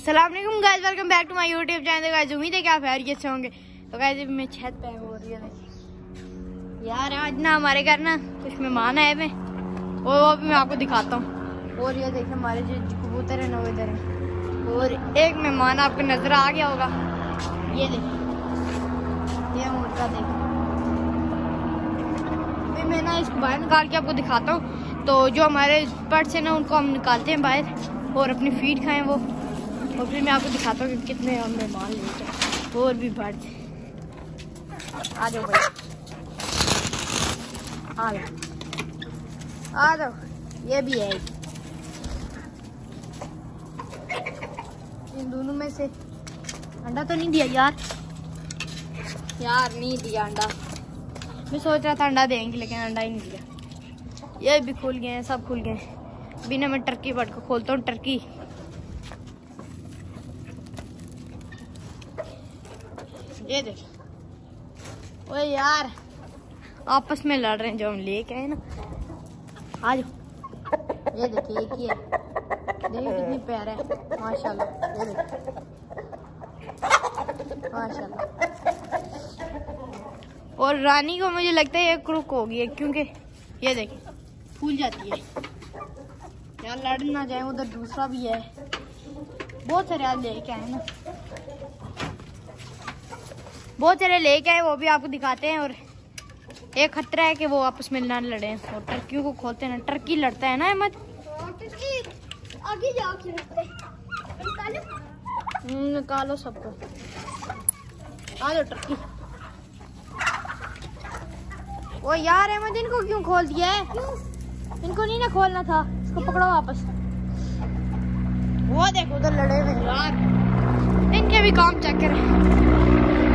सलाम guys welcome back to my YouTube channel guys उम्मीद है कि आप खैरियत से होंगे। तो गाइस मैं छत पे हो रही है यार, आज ना हमारे घर ना कुछ मेहमान आए हुए। और वो भी मैं आपको दिखाता हूँ। और ये देखिए हमारे जो कबूतर है ना, वो इधर है। और एक मेहमान आपको नज़र आ गया होगा। ये देखिए ये मुर्गा देखिए मैं ना इसको बाहर निकाल के आपको दिखाता हूँ। तो जो हमारे बर्ड्स हैं ना, उनको हम निकालते हैं बाहर। और अपनी फ़ीड खाएँ वो। और फिर मैं आपको दिखाता हूँ कितने हम मेहमान लेते हैं। और भी बर्ड्स आ जाओ भाई। आ जाओ। आ जाओ। ये भी है। इन दोनों में से अंडा तो नहीं दिया यार। यार, नहीं दिया अंडा। मैं सोच रहा था अंडा देंगे, लेकिन अंडा ही नहीं दिया। ये भी खुल गए हैं, सब खुल गए बिना मैं टर्की बट को खोलता हूँ टर्की ये देख। ओए यार, आपस में लड़ रहे हैं जो हम लेके आए ना। आ जाओ। ये देखिए एक ही है। देखिए कितनी प्यारा है। माशाल्लाह, ये देखिए माशाल्लाह। और रानी को मुझे लगता है ये क्रुक होगी क्योंकि ये देखिए फूल जाती है। यार लड़ ना जाए, उधर दूसरा भी है। बहुत सारे आज लेके आए ना। बहुत सारे लेके आए वो भी आपको दिखाते हैं और एक खतरा है कि वो आपस में ना लड़े और टर्कियों को खोलते हैं ना। टर्की लड़ता है ना अहमद? आगे जाओ हम्म, निकालो सबको। आ जाओ टर्की। वो यार अहमद इनको क्यों खोल दिया है? इनको नहीं ना खोलना था। इसको पकड़ो वापस। वो देखो उधर लड़े हुए। यार इनके भी काम चेक करें भागो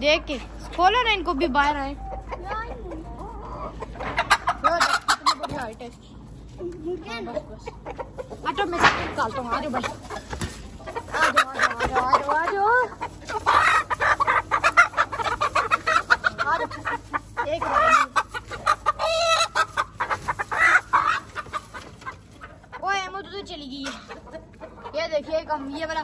देख के। खोलो ना इनको भी बाहर आए। ऑटो में से निकालता हूँ आ जाओ भाई आ जाओ आ जाओ आ जाओ आ जाओ आ जाओ एक ओए अहमद तो चली गई है ये देखिए हम ये वाला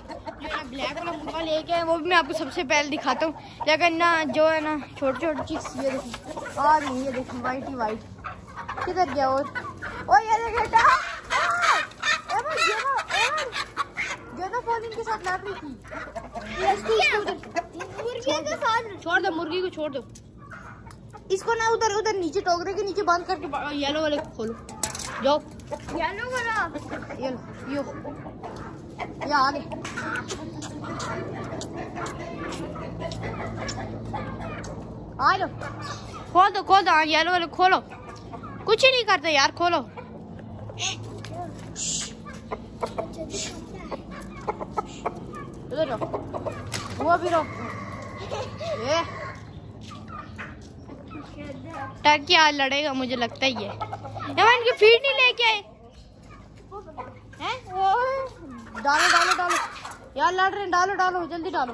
ब्लैक वाला मुर्गा लेके आए वो भी मैं आपको सबसे पहले दिखाता हूँ। लेकिन ना जो है ना छोटी छोटी चीज़ ये देखिए। आ रही ये देखिए वाइट ही वाइट किधर गया और ओ ये देखिए के साथ लड़ रही थी। मुर्गियों के साथ छोड़ दो मुर्गी को छोड़ दो। इसको ना उधर उधर नीचे टोकरे के नीचे बाँध करके येलो वाले खोलो। जाओ। येलो वाला। ये यो ये आ गए आ लो खोल दो खोल दो हाँ येलो वाले खोलो। कुछ ही नहीं करते यार, खोलो। उधर वो भी रहो। ये। टर्की आज लड़ेगा, मुझे लगता ही है। इनकी फ़ीड नहीं लेके आए। हैं? डालो डालो डालो। यार लड़ रहे डालो डालो जल्दी डालो।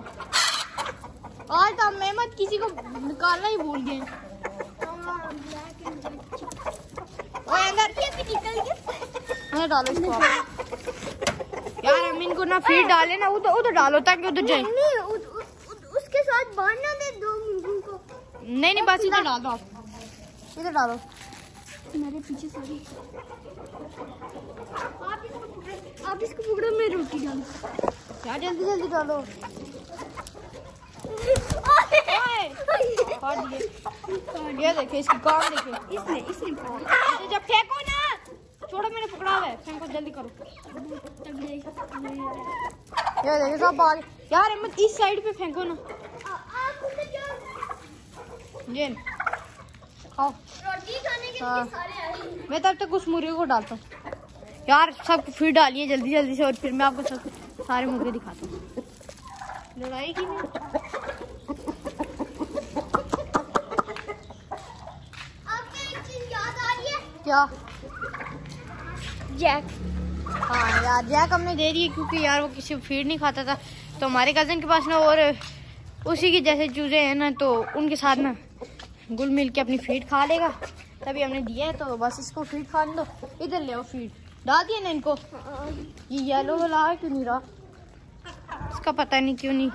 आज तो हम मेहमत किसी को निकालना ही भूल गए। डालो इसको यार हम इनको ना फिर डाले ना उधर उधर डालो ताकि उधर जाए। उसके साथ बांधना दे दो को नहीं नहीं बस इधर डाल इधर डालो। मेरे पीछे सॉरी। आप इसको पकड़ो आप इसको पकड़ो मैं रोटी डालूं यार जल्दी जल्दी डालो? ये देखिए इसकी काम देखिए। इसने इसने तो जब फेंको ना छोड़ो मैंने पकड़ा हुआ है। फेंको जल्दी करो। ये देखिए सब गए यार अहमद इस साइड पे फेंको ना। ये। खाओ रोटी खाने के हाँ। सारे मैं तब तक उस मुर्गे को डालता हूँ। यार सब फिर डालिए जल्दी जल्दी से और फिर मैं आपको सब सारे मुर्गे दिखाता हूँ। लड़ाई की क्या? जैक। हाँ यार जैक हमने दे दिए क्योंकि यार वो किसी फ़ीड नहीं खाता था। तो हमारे कज़न के पास ना और उसी की जैसे चूजे हैं ना तो उनके साथ ना गुल मिल के अपनी फ़ीड खा लेगा। तभी हमने दिया है तो बस इसको फ़ीड खाने दो इधर ले आओ फ़ीड। डाल दिया ना इनको? ये येलो वाला है क्यों नहीं रहा? इसका पता नहीं क्यों नहीं।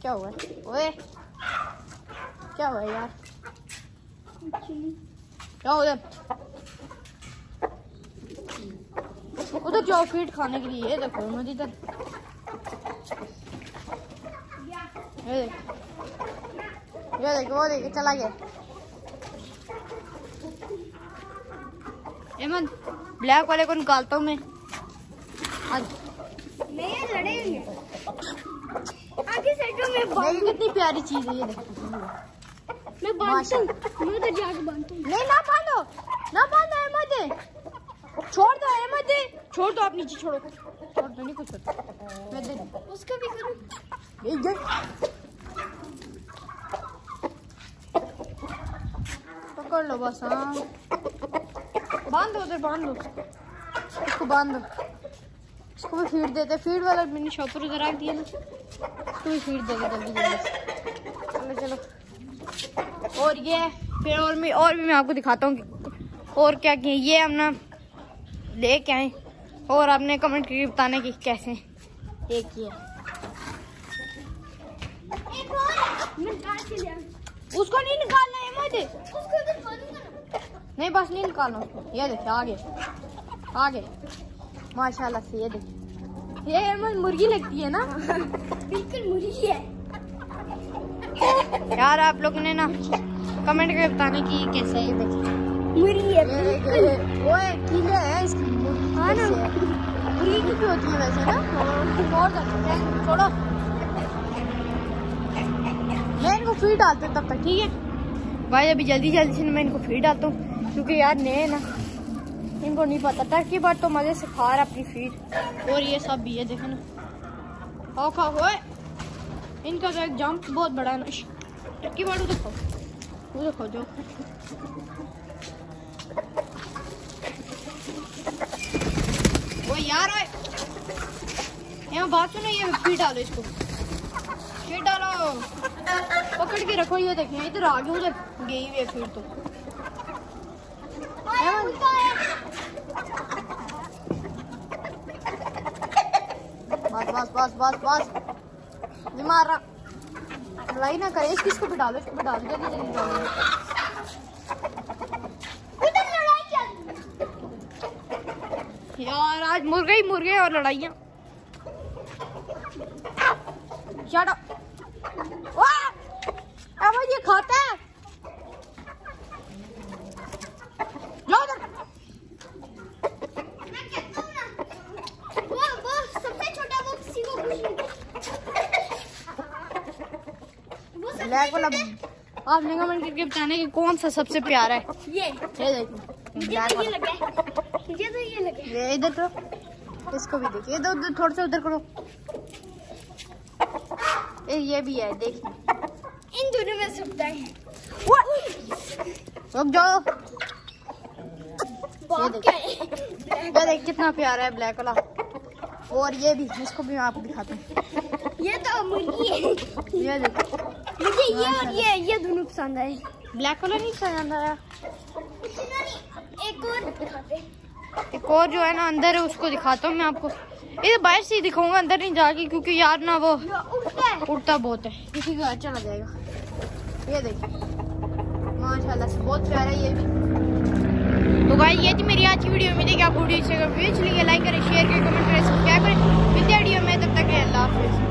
क्या हुआ? ओए। क्या हुआ यार? क्या उधर। उधर जाओ फ़ीड खाने के लिए। ये देखो मुझे इधर ये देखो। ये देखो वो देखो चला गया। एमन ब्लैक वाले को निकालता हूँ मैं। आज। नहीं ये लड़ेंगे आगे साइडों में देखो कितनी प्यारी चीज़ है ये देखो मैं बांधता हूँ। मैं तो जाके बांधता हूँ। नहीं ना बांधो ना बांधो अहमद। छोड़ दो अहमद। छोड़ दो आप नीचे छोड़ो। छोड़ दो नहीं कुछ मैं दे उसका भी करूँ ये ये पकड़ लो बस हाँ। बाँध दो उधर बाँध दो इसको बाँध। दो इसको भी फ़ीड देते। फ़ीड वाला मैंने शॉपर उधर रख दिया ना। इसको भी फ़ीड देते जल्दी जल्दी। चलो चलो। और ये फिर और मैं और भी मैं आपको दिखाता हूँ और क्या किया ये हम ना लेके आए। और आपने कमेंट करके बताने की कैसे ये किया एक और मैं निकाल के ले आऊँ। उसको नहीं निकालना है मुझे उसको ना नहीं बस नहीं निकालो ये देखिए आगे। आगे। माशाल्लाह से ये देखिए ये अहमद मुर्गी लगती है ना? बिल्कुल मुर्गी है। यार आप लोगों ने ना कमेंट करके बताने की कैसे है ये देखिए मुर्गी है। वो है, कीले है इसकी हाँ ना। मुर्गी की भी होती है वैसे ना? और सकते छोड़ो। मैं इनको फ़ीड डालता हूँ तब तक ठीक है? भाई अभी जल्दी जल्दी से मैं इनको फ़ीड डालता हूँ। क्योंकि यार नए ना। इनको नहीं पता। टर्की बर्ड तो मज़े से खा रहा अपनी फ़ीड और ये सब भी है देखो ना। खाओ खाओ इनका तो एक जंप बहुत बड़ा है ना। इश, टर्की बर्ड उधर खाओ। वो देखो जो। वो यार यहाँ बात सुनो ये फ़ीड डालो इसको। फ़ीड डालो। पकड़ के रखो ये देखें इधर आगे उधर गई हुई है फ़ीड तो। बस बस बस बस बस। मार रहा। लड़ाई ना करे इसको जल्दी जल्दी लड़ाई चल रही है। यार आज मुर्गे ही मुर्गे और लड़ाइयाँ। Up. ये खाता है जाओ उधर। मैं कहता हूँ ना, वो वो सबसे छोटा वो किसी को कुछ नहीं वो वाला छोटा- आपने कमेंट करके बताने कि कौन सा सबसे प्यारा है। ये। ये मुझे तो ये लगा है। मुझे तो ये लगा है। ये इधर करो। इसको भी देखिए। इधर उधर थोड़ा सा उधर करो। ए, ये भी है देखिए इन दोनों में सबका है। रुक जाओ। देख। ये देख कितना प्यारा है ब्लैक वाला। और ये भी इसको भी मैं आपको दिखाता हूँ। ये तो मुर्गी है। ये देखो। ये और ये ये दोनों पसंद आए। ब्लैक वाला नहीं पसंद आया एक और एक और जो है ना अंदर है उसको दिखाता हूँ मैं आपको। ये बाहर से ही दिखाऊँगा अंदर नहीं जाके क्योंकि यार ना वो उड़ता उड़ता बहुत है। किसी का चला जाएगा। ये देखिए माशाल्लाह से बहुत प्यारा है ये भी। तो भाई ये थी मेरी आज की वीडियो उम्मीद है कि आपको वीडियो अच्छी लगी अच्छी लाइक करें शेयर करें कमेंट करें सब्सक्राइब करें। मिलते हैं वीडियो में तब तक अल्लाह हाफिज़।